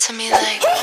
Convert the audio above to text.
to me like.